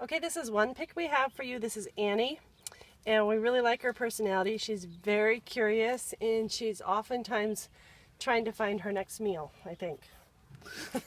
Okay, this is one pick we have for you. This is Annie, and we really like her personality. She's very curious, and she's oftentimes trying to find her next meal, I think.